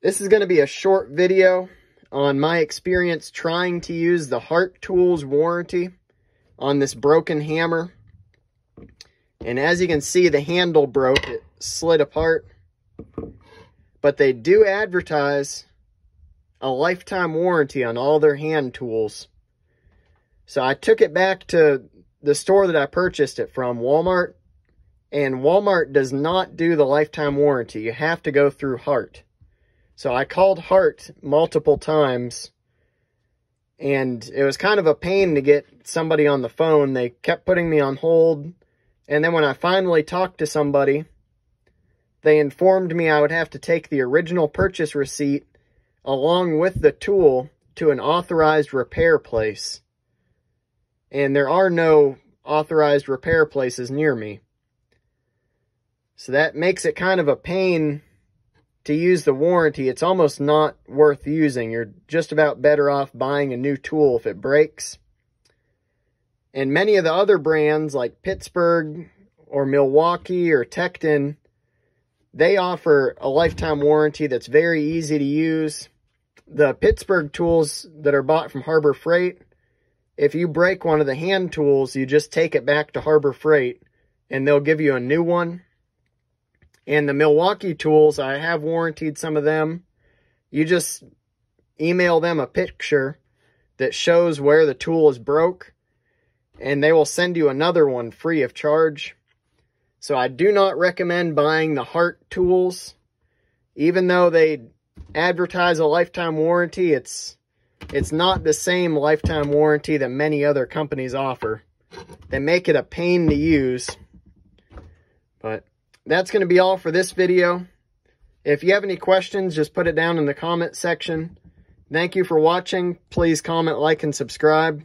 This is going to be a short video on my experience trying to use the Hart Tools warranty on this broken hammer. And as you can see, the handle broke. It slid apart. But they do advertise a lifetime warranty on all their hand tools. So I took it back to the store that I purchased it from, Walmart. And Walmart does not do the lifetime warranty. You have to go through Hart. So I called Hart multiple times and it was kind of a pain to get somebody on the phone. They kept putting me on hold. And then when I finally talked to somebody, they informed me I would have to take the original purchase receipt along with the tool to an authorized repair place. And there are no authorized repair places near me. So that makes it kind of a pain to use the warranty, it's almost not worth using. You're just about better off buying a new tool if it breaks. And many of the other brands like Pittsburgh or Milwaukee or Tekton, they offer a lifetime warranty that's very easy to use. The Pittsburgh tools that are bought from Harbor Freight, if you break one of the hand tools, you just take it back to Harbor Freight and they'll give you a new one and the Milwaukee tools, I have warranted some of them. You just email them a picture that shows where the tool is broke and they will send you another one free of charge. So I do not recommend buying the Hart tools. Even though they advertise a lifetime warranty, it's it's not the same lifetime warranty that many other companies offer. They make it a pain to use. But that's going to be all for this video. If you have any questions, just put it down in the comment section. Thank you for watching. Please comment, like, and subscribe.